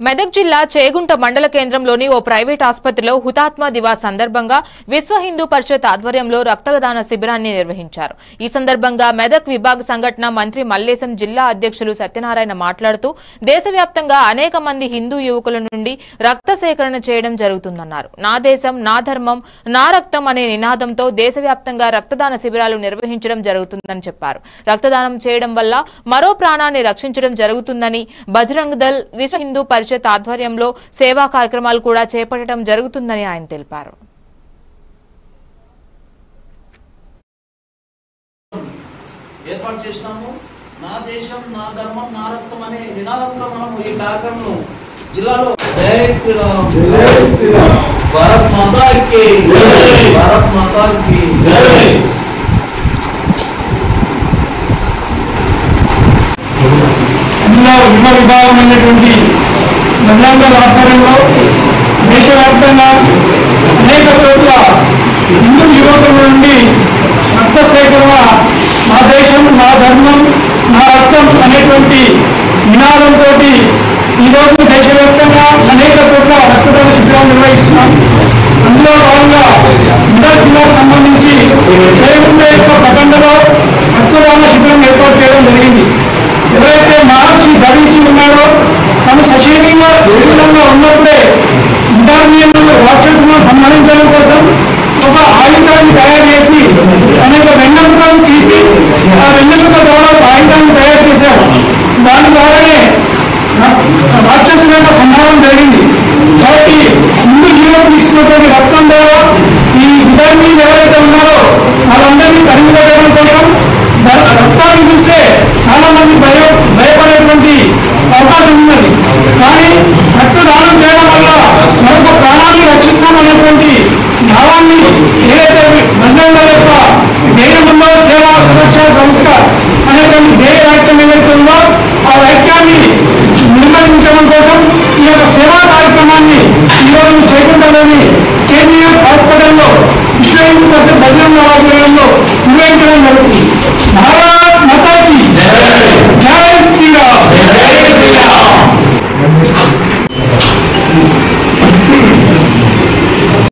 మెదక్ జిల్లా చేగుంట మండల కేంద్రంలోని ఓ ప్రైవేట్ ఆసుపత్రిలో హుతాత్మ దివాస్ సందర్భంగా విశ్వ హిందూ పరిషత్ ఆధ్వర్యంలో రక్తదాన శిబిరాన్ని నిర్వహించారు. ఈ సందర్భంగా మెదక్ విభాగ సంఘటన మంత్రి మల్లేశం జిల్లా అధ్యక్షులు సత్యనారాయణ మాట్లాడుతూ దేశవ్యాప్తంగా అనేక మంది హిందూ యువకుల నుండి రక్త సేకరణ చేయడం జరుగుతుందన్నారు. నా దేశం నా ధర్మం నా రక్తం అనే నినాదంతో దేశవ్యాప్తంగా రక్తదాన శిబిరాలు నిర్వహించడం జరుగుతుందని చెప్పారు. రక్తదానం చేయడం వల్ల మరో ప్రాణాన్ని రక్షించడం జరుగుతుందని బజరంగ్ దళ్ విశ్వ హిందూ పరిషత్ ఆధ్వర్యంలో సేవా కార్యక్రమాలు కూడా చేపట్టడం జరుగుతుందని ఆయన తెలిపారు. ఏర్పాటు చేసినాము. నా దేశం నా ధర్మం నా రక్తం అనే నినాదంతో మనం ఈ కార్యక్రమం జిల్లాలో జై శ్రీరామ్. జై శ్రీరామ్. భారత్ మాతా కి జై. భారత్ మాతా కి జై. జిల్లా ఉప విభాగమైనటువంటి బజరంగల్ ఆధ్వర్యంలో దేశవ్యాప్తంగా అనేక చోట్ల హిందూ యువకుల నుండి రక్త సేకరణ నా దేశం నా ధర్మం నా రక్తం అనేటువంటి నినాదంతో ఈరోజు దేశవ్యాప్తంగా అనేక చోట్ల రక్తదాన శిబిరాలు నిర్వహిస్తున్నాం. అందులో భాగంగా మెదక్ జిల్లాకు సంబంధించి చేరుకున్న యొక్క ప్రకండలో రక్తదాన శిబిరం ఏర్పాటు చేయడం జరిగింది ఎవరైతే మహర్షి ధరించి ఉన్నాడో తను సశరీరంగా శరీరంగా ఉన్నప్పుడే ఇంటర్వ్యూలను రాక్షసులను సంహరించడం కోసం ఒక ఆయుధాన్ని తయారు చేసి అనేక వెన్నెముకలను తీసి ఆ వెన్నముక ద్వారా ఒక ఆయుధాన్ని తయారు చేశారు. దాని ద్వారానే రాక్షసుల యొక్క సంహారం జరిగింది. కాబట్టి ముందు జీవం తీసుకున్నటువంటి రక్తం ద్వారా ఈ విధాన్ని ఎవరైతే ఉన్నారో వాళ్ళందరినీ తరిమిపెట్టడం కోసం రక్తాన్ని చూస్తే చాలా మంది భయ భయపడేటువంటి అవకాశం ఉన్నది. కానీ దానం చేయడం వల్ల మరొక ప్రాణాన్ని రక్షిస్తామనేటువంటి భావాన్ని ఏదైతే భజనంగా యొక్క ధ్యేయం ఉందో సేవా సురక్ష సంస్థ అనేటువంటి ధ్యేయ వాక్యం ఏదైతే ఉందో ఆ వాక్యాన్ని నిర్వహించడం కోసం ఈ యొక్క సేవా కార్యక్రమాన్ని ఈరోజు చేకుంటామని కేంద్రీయ